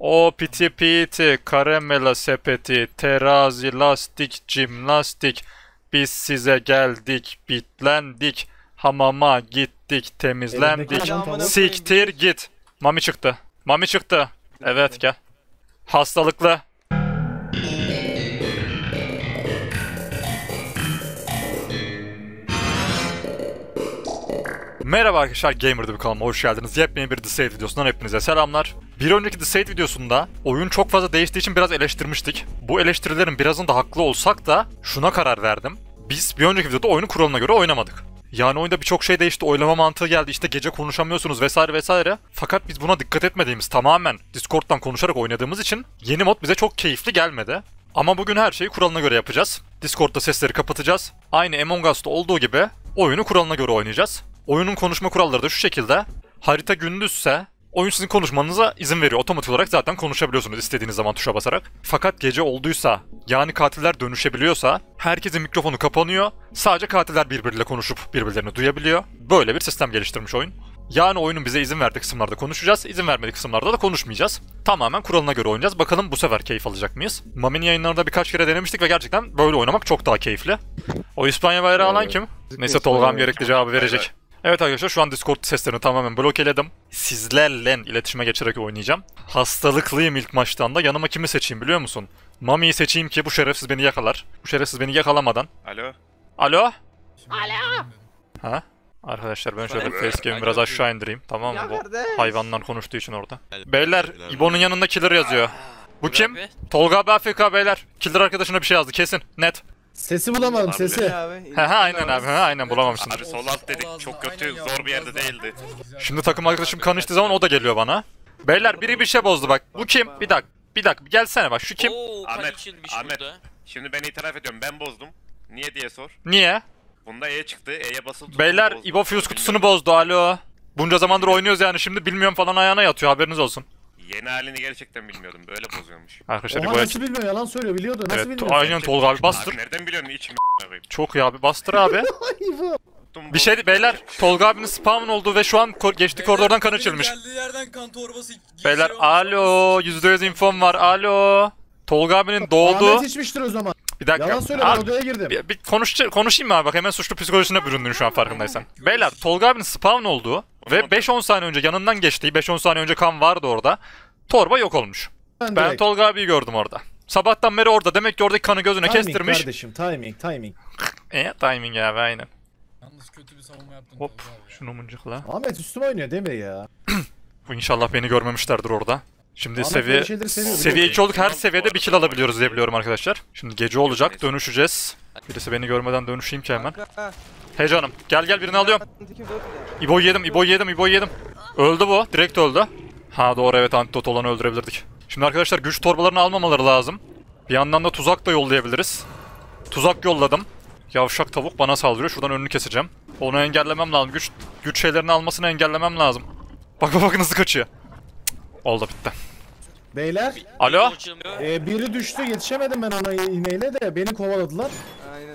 O piti piti, karamela sepeti, terazi, lastik, cimnastik. Biz size geldik, bitlendik. Hamama gittik, temizlendik. Elindeki Siktir git. Mami çıktı. Mami çıktı. Evet gel. Hastalıklı. Merhaba arkadaşlar Gamer'da bir kanalıma hoş geldiniz. Yepyeni bir The Save videosundan hepinize selamlar. Bir önceki The Save videosunda oyun çok fazla değiştiği için biraz eleştirmiştik. Bu eleştirilerin birazında haklı olsak da şuna karar verdim. Biz bir önceki videoda oyunun kuralına göre oynamadık. Yani oyunda birçok şey değişti, oylama mantığı geldi, işte gece konuşamıyorsunuz vesaire vesaire. Fakat biz buna dikkat etmediğimiz tamamen Discord'dan konuşarak oynadığımız için yeni mod bize çok keyifli gelmedi. Ama bugün her şeyi kuralına göre yapacağız. Discord'da sesleri kapatacağız. Aynı Among Us'ta olduğu gibi oyunu kuralına göre oynayacağız. Oyunun konuşma kuralları da şu şekilde. Harita gündüzse oyun sizin konuşmanıza izin veriyor. Otomatik olarak zaten konuşabiliyorsunuz istediğiniz zaman tuşa basarak. Fakat gece olduysa yani katiller dönüşebiliyorsa herkesin mikrofonu kapanıyor. Sadece katiller birbiriyle konuşup birbirlerini duyabiliyor. Böyle bir sistem geliştirmiş oyun. Yani oyunun bize izin verdiği kısımlarda konuşacağız, izin vermediği kısımlarda da konuşmayacağız. Tamamen kuralına göre oynayacağız. Bakalım bu sefer keyif alacak mıyız? Mami'nin yayınlarında birkaç kere denemiştik ve gerçekten böyle oynamak çok daha keyifli. O İspanya bayrağı alan kim? Neyse Tolga'm gerekli cevabı verecek. Evet arkadaşlar şu an Discord seslerini tamamen blokeledim. Sizlerle iletişime geçerek oynayacağım. Hastalıklıyım ilk maçtan da yanıma kimi seçeyim biliyor musun? Mami'yi seçeyim ki bu şerefsiz beni yakalar. Bu şerefsiz beni yakalamadan. Alo. Alo? Alo? Ha? Arkadaşlar ben şöyle facecam'i biraz aşağı indireyim tamam mı? Bu hayvanlar konuştuğu için orada. Beyler İbo'nun yanında killer yazıyor. Bu kim? Tolga abi AFK beyler. Killer arkadaşına bir şey yazdı kesin net. Sesi bulamadım Abi. sesi. He he aynen abi he aynen bulamamışsın. Abi sol alt dedik çok kötü zor bir yerde değildi. Şimdi takım arkadaşım kan içtiği zaman o da geliyor bana. Beyler biri bir şey bozdu bak. Bu kim? Bir dakika. Bir dakika gelsene bak şu kim? Oo, kan Ahmet, içilmiş Ahmet. burada. Şimdi ben itiraf ediyorum ben bozdum. Niye diye sor. Niye? Bunda E çıktı. E'ye basılı tuttum. Beyler bozdum. İbo fuse kutusunu bozdu alo. Bunca zamandır oynuyoruz yani şimdi bilmiyorum falan ayağına yatıyor haberiniz olsun. Yeni halini gerçekten bilmiyordum. Böyle bozuyormuş. Arkadaşlar Oha nasıl bilmiyor yalan söylüyor biliyordu nasıl Evet bilmiyor? aynen Tolga abi bastır. Abi nereden biliyorsun içim koyayım. Çok iyi abi bastır abi. Bir şey beyler Tolga abinin spawn olduğu ve şu an ko- geçti koridordan kan. Geldiği yerden kan torbası Beyler alo %100 infom var alo. Tolga abinin doğduğu... Ahmet içmiştir o zaman. Bir dakika. Yalan söyle ben Abi, odaya girdim. Bir, bir konuş, konuşayım mı abi? Bak hemen suçlu psikolojisine büründün şu an farkındaysan. Beyler Tolga abinin spawn olduğu ve 5-10 saniye önce yanından geçtiği 5-10 saniye önce kan vardı orada. Torba yok olmuş. Ben, Ben direkt. Tolga abiyi gördüm orada. Sabahtan beri orada. Demek ki oradaki kanı gözüne Timing kestirmiş. kardeşim timing timing. E timing abi aynen. Yalnız kötü bir savunma yaptın. Hop Tolga abi ya. şunu muncukla. Ahmet üstüme oynuyor Demir ya. Bu inşallah beni görmemişlerdir orada. Şimdi Ahmet seviye böyle şeyleri seviyor. seviye Çok 2 olduk. Her seviyede bir kill alabiliyoruz diye biliyorum arkadaşlar. Şimdi gece olacak. Dönüşeceğiz. Birisi beni görmeden dönüşeyim ki hemen. Hey canım gel gel birini alıyorum. İbo'yu yedim, İbo'yu yedim, İbo'yu yedim. Öldü bu, direkt öldü. Ha doğru evet antidot olanı öldürebilirdik. Şimdi arkadaşlar güç torbalarını almamaları lazım. Bir yandan da tuzak da yollayabiliriz. Tuzak yolladım. Yavşak tavuk bana saldırıyor. Şuradan önünü keseceğim. Onu engellemem lazım. Güç güç şeylerini almasını engellemem lazım. Bak bak bak nasıl kaçıyor. Oldu bitti. Beyler Alo? Hocam, e, biri düştü yetişemedim ben ona iğneyle de beni kovaladılar.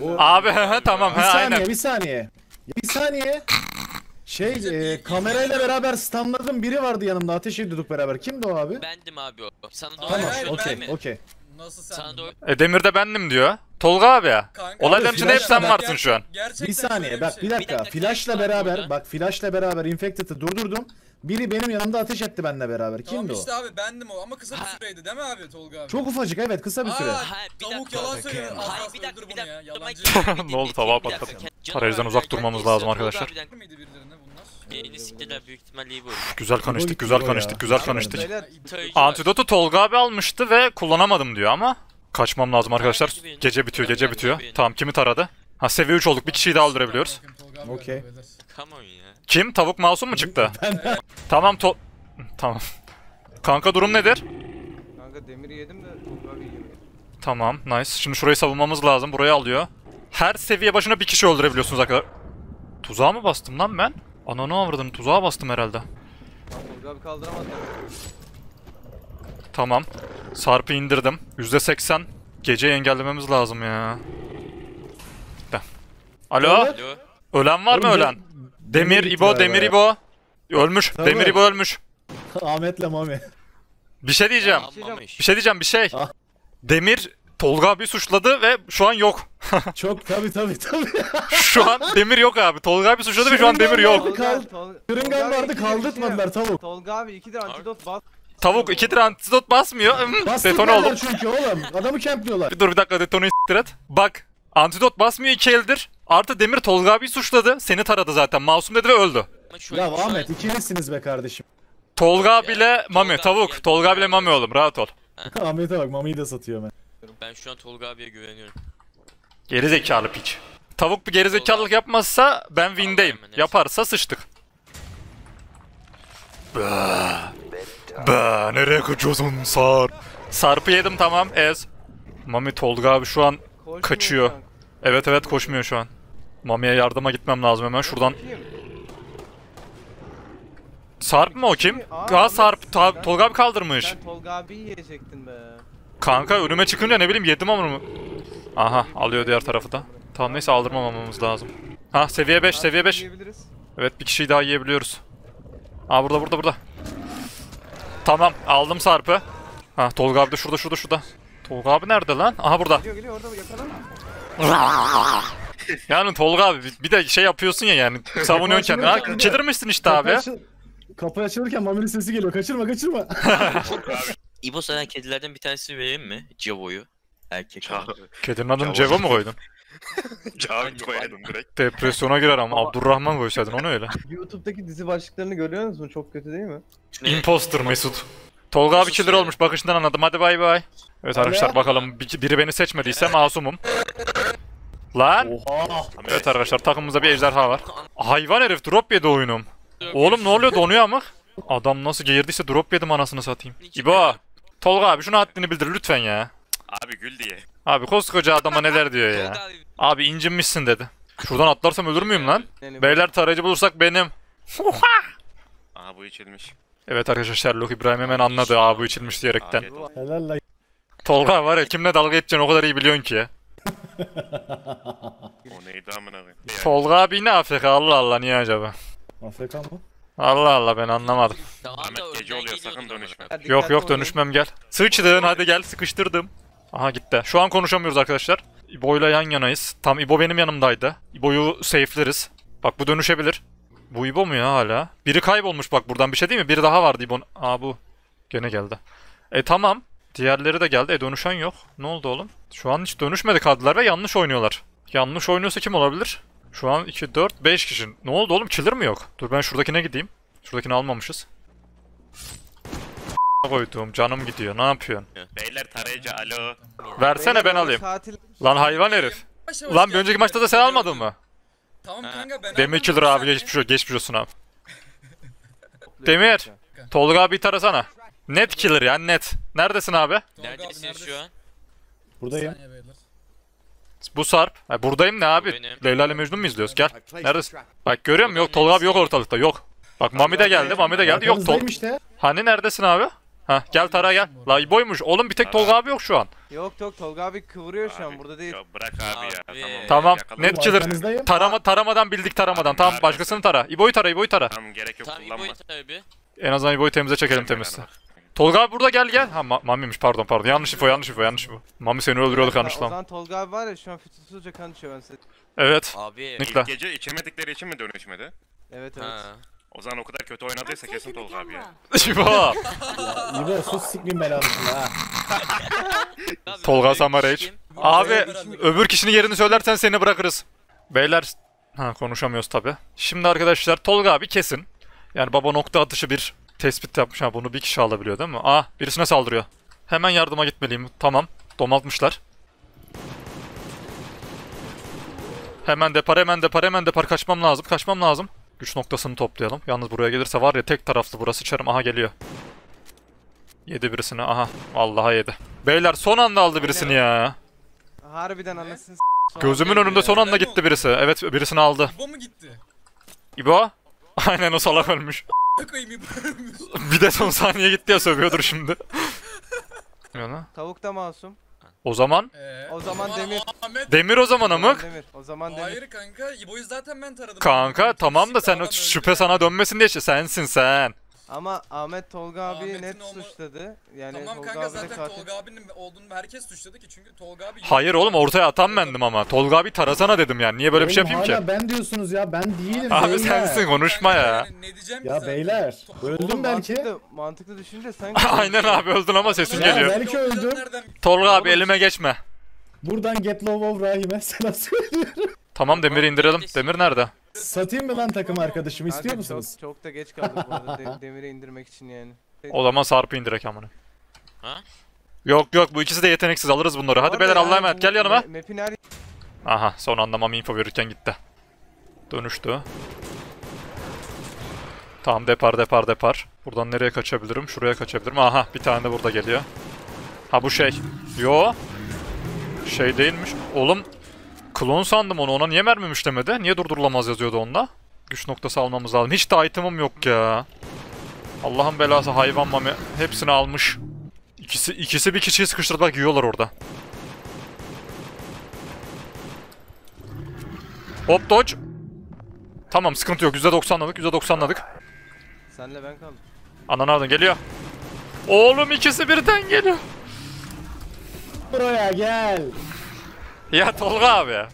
O, Abi he he tamam bir saniye aynen. bir saniye. Bir saniye. Şey e, kamerayla beraber stunladım biri vardı yanımda ateş ediyorduk beraber. Kimdi o abi? Bendim abi o. Sana doğru Tamam okey okey. Nasıl sen? Sana doğru. E Demir'de bendim diyor. Tolga abi ya. Olayların içinde hep sen varsın şu an. Bir saniye bak şey. bir dakika. dakika, Flash'la beraber burada. bak Flash'la beraber Infected'ı durdurdum. Biri benim yanımda ateş etti benimle beraber. Tamam Kimdi işte o? abi bendim o ama kısa bir Ha. süreydi değil mi abi Tolga abi? Çok ufacık evet kısa bir süre. Aa, Hayır, bir tavuk dakika. yalan söylüyor. Hayır az bir dakika bir ya. dakika. Yalancı. Ne oldu, tabağa patladı. Parayızdan uzak durmamız lazım arkadaşlar. mıydı birilerine bunlar? Yayını siktiler büyük ihtimalle iyi bu. Güzel kan İbo içtik, gitti güzel ya. içtik, güzel Aynen. Tayıcı Antidotu Tolga abi almıştı ve kullanamadım diyor ama kaçmam lazım arkadaşlar. Gece bitiyor, gece bitiyor. Tamam kimi taradı? Ha seviye 3 olduk. Bir kişiyi daha öldürebiliyoruz. Okey. on ya. Kim? Tavuk masum mu çıktı? Tamam to... Tamam. Kanka durum nedir? Kanka demiri yedim de. Tamam, nice. Şimdi şurayı savunmamız lazım. Burayı alıyor. Her seviye başına bir kişi öldürebiliyorsunuz arkadaşlar. Tuzağa mı bastım lan ben? Ananı avradını tuzağa bastım herhalde. Abi kaldıramaz. Tamam. Sarp'ı indirdim. %80. Geceyi engellememiz lazım ya. De. Alo? Alo. Ölen var mı Oğlum, ölen? Demir İbo, Demir. İbo. Ölmüş. Tabii. Demir İbo ölmüş. Ahmet'le Mami. Bir şey diyeceğim. Bir şey diyeceğim bir şey. Ah. Demir Tolga abi suçladı ve şu an yok. Çok tabi tabi tabi. Şu an Demir yok abi. Tolga abi suçladı ve şu an Demir yok. Abi vardı bir kaldırtmadılar tavuk. Tolga abi ikidir antidot bas. Tavuk iki tane antidot basmıyor. Hmm, Detone Bastırdılar oldum. çünkü oğlum. Adamı kempliyorlar. Dur bir dakika detonu s**tir. Bak antidot basmıyor iki eldir. Artı Demir Tolga abi suçladı. Seni taradı zaten. Masum dedi ve öldü. Ya şu an- Ahmet ikilisiniz be kardeşim. Tolga abiyle Mami Tolga tavuk. abiye- Tolga abiyle Mami oğlum rahat ol. Ahmet'e bak Mami'yi de satıyor ben. Ben şu an Tolga abiye güveniyorum. Geri zekalı piç. Tavuk bir geri zekalılık yapmazsa ben. Allah'ım, neyse. Yaparsa sıçtık. Bah. Bah, nereye kaçıyorsun Sarp? Sarp'ı yedim tamam ez. Mami Tolga abi şu an Kaçıyor. evet evet koşmuyor şu an. Mami'ye yardıma gitmem lazım hemen şuradan. Sarp mı o kim? Aa, Sarp Ta- Tolga abi kaldırmış. Sen Tolga abiyi yiyecektin be. Kanka önüme çıkınca ne bileyim yedim ama mı? Aha alıyor diğer tarafı da. Tamam neyse aldırmamamız lazım. Ha seviye 5 seviye 5. Yiyebiliriz. Evet bir kişiyi daha yiyebiliyoruz. Aa burada burada burada. Tamam aldım Sarp'ı. Ha Tolga abi de şurada şurada şurada. Tolga abi nerede lan? Aha burada. Geliyor geliyor orada yakala. Yani Tolga abi bir- de şey yapıyorsun ya yani savunuyorsun kendini. Ha çedirmişsin işte abi. Kapı, açıl- kapı açılırken Mami'nin sesi geliyor. Kaçırma kaçırma. İbo sana kedilerden bir tanesini vereyim mi? Cevo'yu. Erkek. Çağ- Kedinin adını. Ceva mı koydun? Cavit koyardım direkt. Depresyona girer ama Abdurrahman koysaydın onu öyle. YouTube'daki dizi başlıklarını görüyor musun? Çok kötü değil mi? Ne? Imposter Mesut. Tolga abi Mesut killer olmuş bakışından anladım. Hadi bay bay. Evet arkadaşlar bakalım bir- biri beni seçmediyse masumum. Lan. Oha. Evet arkadaşlar takımımızda bir ejderha var. Hayvan herif drop yedi oyunum. Oğlum ne oluyor donuyor amık. Adam nasıl geğirdiyse drop yedim anasını satayım. İbo. Tolga abi şunu haddini bildir lütfen ya. Abi gül diye. Abi koskoca adama neler diyor ya. Abi. İncinmişsin dedi. Şuradan atlarsam ölür müyüm lan? Beyler tarayıcı bulursak benim. Aha bu içilmiş. Evet arkadaşlar Sherlock İbrahim hemen anladı abi bu içilmiş diyerekten. Helal la. Tolga var ya kimle dalga geçeceksin o kadar iyi biliyorsun ki. O neydi amına koyayım. Tolga abi ne AFK Allah Allah niye acaba? Afrika mı? Allah Allah ben anlamadım. Tamam da Ahmet gece oluyor sakın dönüşme. Yok yok olun. dönüşmem gel. Sıçtın hadi gel sıkıştırdım. Aha gitti. Şu an konuşamıyoruz arkadaşlar. İbo'yla yan yanayız. Tam İbo benim yanımdaydı. İbo'yu safe'leriz. Bak bu dönüşebilir. Bu İbo mu ya hala? Biri kaybolmuş bak buradan bir şey değil mi? Biri daha vardı İbo'nun. Aa bu. Gene geldi. E tamam. Diğerleri de geldi. E dönüşen yok. Ne oldu oğlum? Şu an hiç dönüşmedi kadınlar ve yanlış oynuyorlar. Yanlış oynuyorsa kim olabilir? Şu an 2, 4, 5 kişi. Ne oldu oğlum? Killer mi yok? Dur ben şuradakine gideyim. Şuradakini almamışız. koyduğum canım gidiyor. Ne yapıyorsun? Beyler tarayıcı alo. Versene Beyler, ben alayım. Tatil... Lan hayvan herif. Yavaş Lan bir önceki maçta da sen almadın mı? Tamam kanka ben Demir killer abi geçmiş, geçmiş olsun abi. Demir. Tolga abi tarasana. Net killer ya net. Neredesin abi? Tolga Neredesin şu an? Bir Buradayım. Bu Sarp. Ha, buradayım ne abi? Benim. Leyla ile Mecnun mu izliyoruz? Gel. Neredesin? Bak görüyor musun? Yok Tolga abi yok ortalıkta yok. Bak Mami de geldi, Mami de geldi. Yok Tol. Arkanızdayım işte. Hani neredesin abi? Ha gel tara gel. La boymuş. Oğlum bir tek Tolga abi yok şu an. Yok yok Tolga abi kıvırıyor şu an burada değil. Ya bırak abi ya. Abi. Tamam. Tamam. Yakaladım. Net killer. Tarama taramadan bildik taramadan. Tamam başkasını tara. İbo'yu tara, İbo'yu tara. Tamam gerek yok Tamam kullanma. İbo'yu tabi. En azından İbo'yu temize çekelim temiz. Tolga abi burada gel gel. Ha Ma- Mami'miş pardon pardon. Yanlış info yanlış info yanlış info. Mami seni öldürüyorduk O yanlış lan. zaman Tolga abi var ya şu an fütursuzca kan içiyor ben size. Evet. Abi. Nikla. İlk gece içemedikleri için mi dönüşmedi? Evet evet. Ha. O zaman o kadar kötü oynadıysa kesin Tolga abi ya. İbo. İbo sus sikmeyin belanı şimdi ha. Tolga öyle Samara kim? Abi öbür kişinin yerini söylersen seni bırakırız. Beyler ha konuşamıyoruz tabi. Şimdi arkadaşlar Tolga abi kesin. Yani baba nokta atışı bir tespit yapmış. Ha bunu bir kişi alabiliyor değil mi? Ah birisine saldırıyor. Hemen yardıma gitmeliyim. Tamam. Domaltmışlar. Hemen depar hemen depar hemen depar kaçmam lazım kaçmam lazım. Güç noktasını toplayalım. Yalnız buraya gelirse var ya tek taraflı burası çarım. Aha geliyor. Yedi birisini aha. Vallahi yedi. Beyler son anda aldı birisini ya. Harbiden anasını Gözümün önünde son anda gitti birisi. Evet birisini aldı. İbo mu gitti? İbo? Aynen o salak ölmüş. Bir de son saniye gitti ya sövüyordur şimdi. Yana. Tavuk da masum. O zaman Ee, O zaman Demir. Ahmet. Demir o zaman amık. Demir. O zaman Demir. Hayır kanka İbo'yu zaten ben taradım. Kanka tamam da sen şüphe sana dönmesin diye sensin sen. Ama Ahmet Tolga abi Ahmet'in net olma- suçladı. Yani tamam Tolga kanka abi de zaten katil. Tolga abinin olduğunu herkes suçladı ki çünkü Tolga abi... Hayır oğlum ortaya atan bendim ama. Tolga abi tarasana dedim yani. Niye böyle bir şey Oğlum yapayım ki? hala ben diyorsunuz ya ben değilim Abi beyler. sensin konuşma Kanka ya. yani ne diyeceğim ki Ya zaten? beyler To- öldüm belki. mantıklı, mantıklı düşünce sen Aynen abi öldün ama sesin Ya geliyor. belki öldüm. nereden- Tolga abi elime geçme. Buradan Get Love of Rahim'e selam söylüyorum. Tamam Demir'i indirelim. Demir nerede? Satayım mı lan takım arkadaşımı Kanka istiyor musunuz? Çok, çok da geç kaldık bu arada de- demiri indirmek için yani. O zaman Sarp'ı indirek amına. Ha? Yok yok bu ikisi de yeteneksiz alırız bunları. Hadi beyler Allah'a emanet gel yanıma. Map'in her Aha son anda Mami info verirken gitti. Dönüştü. Tamam depar depar depar. Buradan nereye kaçabilirim? Şuraya kaçabilirim. Aha bir tane de burada geliyor. Ha bu şey. Yo. Şey değilmiş. Oğlum klon sandım onu. Ona niye mermimiş demedi? Niye durdurulamaz yazıyordu onda? Güç noktası almamız lazım. Hiç de itemim yok ya. Allah'ın belası hayvan mami. Hepsini almış. İkisi, ikisi bir kişiyi sıkıştırdı bak yiyorlar orada. Hop dodge. Tamam sıkıntı yok. %90'ladık %90'ladık. senle ben kaldım. Ana nereden geliyor? Oğlum ikisi birden geliyor. Buraya gel. Ya Tolga abi.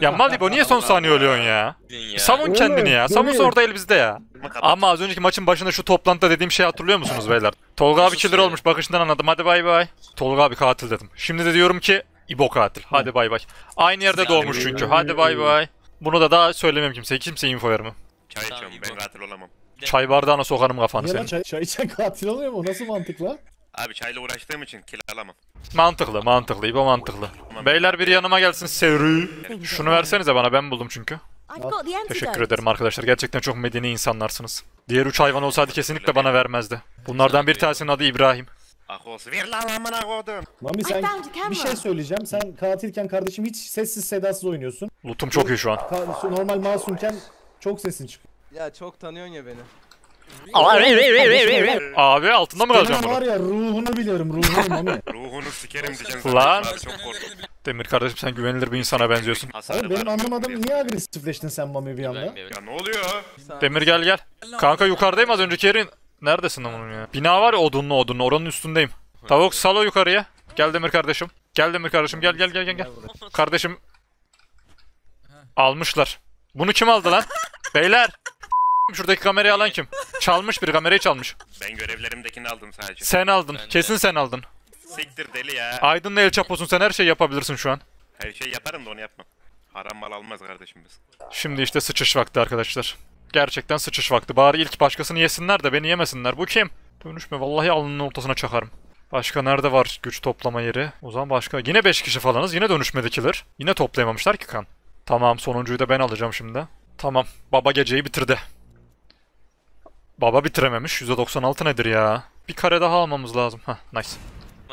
Ya Malibu niye son saniye ölüyorsun ya? Ya. Savun kendini ya. Savun orada el bizde ya. Ama az önceki maçın başında şu toplantıda dediğim şeyi hatırlıyor musunuz beyler? Tolga abi killer olmuş bakışından anladım. Hadi bay bay. Tolga abi katil dedim. Şimdi de diyorum ki İbo katil. Hadi bay bay. Aynı yerde doğmuş çünkü. Hadi bay bay. Bunu da daha söylemem kimseye. Kimseye info vermem. Çay içiyorum ben katil olamam. Çay bardağına sokarım kafanı senin. çay, çay içen katil oluyor mu? O nasıl mantık lan? Abi çayla uğraştığım için kill alamam. Mantıklı, mantıklı. İbo mantıklı. Beyler biri yanıma gelsin seri. Şunu versenize bana ben buldum çünkü. Teşekkür ederim arkadaşlar. Gerçekten çok medeni insanlarsınız. Diğer üç hayvan olsaydı kesinlikle bana vermezdi. Bunlardan bir tanesinin adı İbrahim. Ah olsun ver lan amına koydum. Mami sen bir şey söyleyeceğim. Sen katilken kardeşim hiç sessiz sedasız oynuyorsun. Lootum çok iyi şu an. Ka- normal masumken çok sesin çıkıyor. Ya çok tanıyorsun ya beni. Abi altında mı kalacağım Senin var bunu? ya ruhunu biliyorum ruhunu Mami. Ruhunu sikerim diyeceğim. Lan. zaten. Abi Çok korktum. Demir kardeşim sen güvenilir bir insana benziyorsun. Hasarı Oğlum benim var. anlamadım niye agresifleştin sen Mami bir anda? Ya ne oluyor? Demir gel gel. Kanka yukarıdayım az önceki yerin. Neredesin lan ya? Bina var ya odunlu odunlu oranın üstündeyim. Tavuk salo yukarıya. Gel Demir kardeşim. Gel Demir kardeşim gel gel gel gel. gel. Kardeşim. Almışlar. Bunu kim aldı lan? Beyler. Şuradaki kamerayı alan kim? Çalmış bir kamerayı çalmış. Ben görevlerimdekini aldım sadece. Sen aldın. Ben de. Kesin sen aldın. Siktir deli ya. Aydın'la el çaposun sen her şeyi yapabilirsin şu an. Her şey yaparım da onu yapmam. Haram mal almaz kardeşim biz. Şimdi işte sıçış vakti arkadaşlar. Gerçekten sıçış vakti. Bari ilk başkasını yesinler de beni yemesinler. Bu kim? Dönüşme vallahi alnının ortasına çakarım. Başka nerede var güç toplama yeri? O zaman başka. Yine 5 kişi falanız. Yine dönüşmedi killer. Yine toplayamamışlar ki kan. Tamam sonuncuyu da ben alacağım şimdi. Tamam. Baba geceyi bitirdi. Baba bitirememiş. %96 nedir ya? Bir kare daha almamız lazım. Hah nice.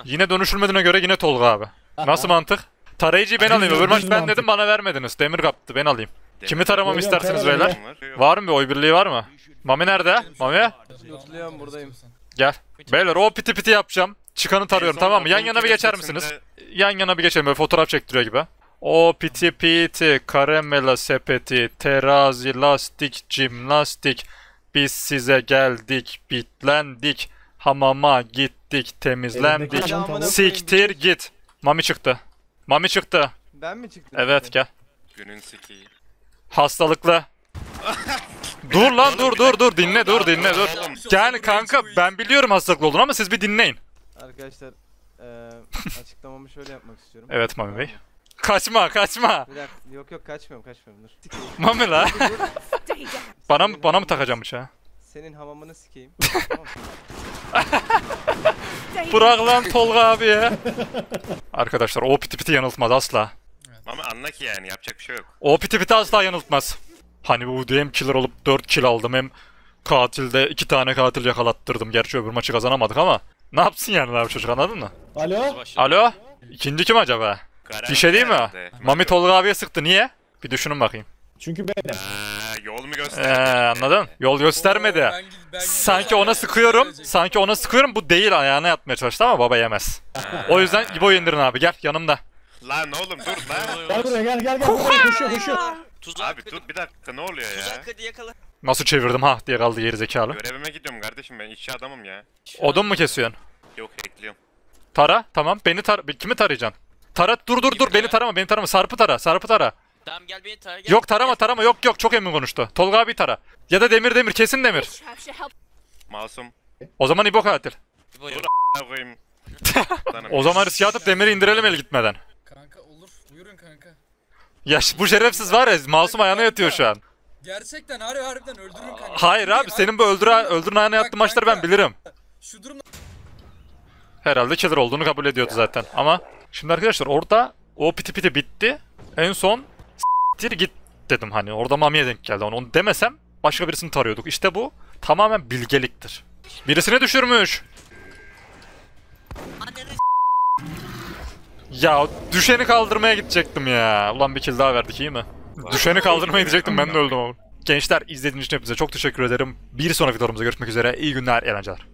Yine dönüşülmediğine göre yine Tolga abi. Nasıl mantık? Tarayıcıyı ben alayım. Öbür maç ben dedim bana vermediniz. Demir kaptı ben alayım. Kimi taramamı istersiniz beyler? Var mı bir oy birliği var mı? Mami nerede? Mami? Lootluyorum buradayım. Gel. Beyler o piti piti yapacağım. Çıkanı tarıyorum tamam mı? Yan yana bir geçer misiniz? Yan yana bir geçelim böyle fotoğraf çektiriyor gibi. O piti piti, karamela sepeti, terazi, lastik, cimnastik. Biz size geldik, bitlendik. Hamama gittik, temizlendik. Siktir git. Mami çıktı. Mami çıktı. Ben mi çıktım? Evet gel. Günün sikiyi. Hastalıklı. dur lan dur dur dur dinle dur dinle dur. Yani kanka ben biliyorum hastalıklı olduğunu ama siz bir dinleyin. Arkadaşlar eee açıklamamı şöyle yapmak istiyorum. Evet Mami Bey. Kaçma kaçma. Bir dakika yok yok kaçmıyorum kaçmıyorum dur. Sikeyim. Mami la. Bana mı bana mı takacağım bıçağı? Senin hamamını sikeyim. tamam mı? Stay Bırak lan Tolga abi ya. Arkadaşlar o piti piti yanıltmaz asla. Ama anla ki yani yapacak bir şey yok. O piti piti asla yanıltmaz. Hani bu hem killer olup 4 kill aldım hem katilde 2 tane katil yakalattırdım. Gerçi öbür maçı kazanamadık ama. Ne yapsın yani abi çocuk anladın mı? Alo? Alo? İkinci kim acaba? Garanti Bir şey değil mi? Mami Tolga abiye sıktı niye? Bir düşünün bakayım. Çünkü benim. Ha, yol mu Eee göster? anladın? Yol göstermedi. Ben gid- ben Sanki ona sıkıyorum. Sanki ona sıkıyorum. Bu değil ayağına yatmaya çalıştı ama baba yemez. O yüzden İbo indirin abi. Gel yanımda. Lan oğlum dur lan. Gel buraya gel gel gel. Buraya koşuyor koşuyor. Tuzak Abi dur bir dakika ne oluyor ya? Tuzak hadi yakala. Nasıl çevirdim ha diye kaldı geri zekalı. Görevime gidiyorum kardeşim ben işçi adamım ya. Odun mu kesiyorsun? Yok ekliyorum. Tara tamam beni tar kimi tarayacaksın? Tara dur dur dur beni tarama beni tarama sarpı tara sarpı tara. Tamam gel beni tara gel. Yok tarama Gel. tarama yok yok çok emin konuştu. Tolga abi tara. Ya da demir demir kesin demir. Help. Masum. O zaman İbo katil. İbo yok. Koyayım. O zaman riske atıp demiri indirelim el gitmeden. Kanka olur. Buyurun kanka. Ya bu şerefsiz var ya masum ayağına yatıyor şu an. Gerçekten harbi harbiden öldürün kanka. Hayır abi senin bu öldüre, öldürün ayağına yattığın maçları ben bilirim. Şu durumda Herhalde killer olduğunu kabul ediyordu zaten. Ama şimdi arkadaşlar orada o piti piti bitti. En son s**tir git dedim hani. Orada Mami'ye denk geldi. Onu, onu demesem başka birisini tarıyorduk. İşte bu tamamen bilgeliktir. Birisini düşürmüş. Ya düşeni kaldırmaya gidecektim ya. Ulan bir kill daha verdik iyi mi? Düşeni kaldırmaya gidecektim ben de öldüm ama. Gençler izlediğiniz için hepinize çok teşekkür ederim. Bir sonraki videomuzda görüşmek üzere. İyi günler, eğlenceler.